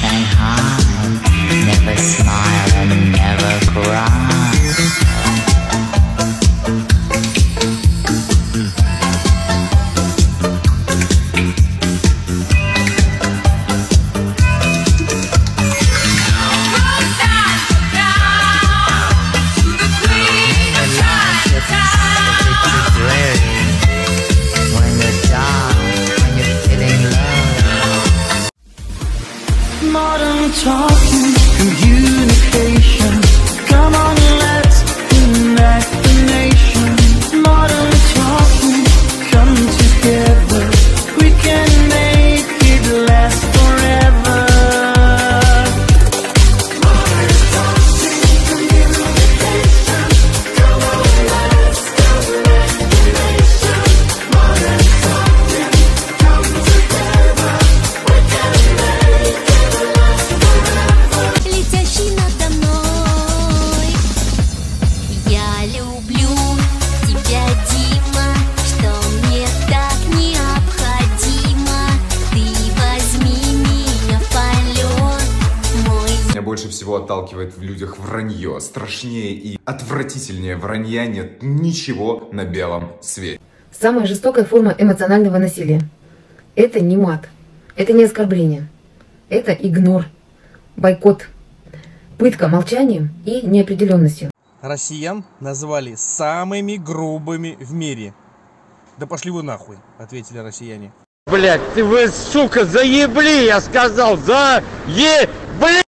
Shanghai. Modern talking, communication. Come on, больше всего отталкивает в людях вранье. Страшнее и отвратительнее вранья нет ничего на белом свете. Самая жестокая форма эмоционального насилия. Это не мат, это не оскорбление, это игнор, бойкот, пытка молчанием и неопределенностью. Россиян назвали самыми грубыми в мире. Да пошли вы нахуй, ответили россияне. Блять, ты вы, сука, заебли, я сказал, заебли!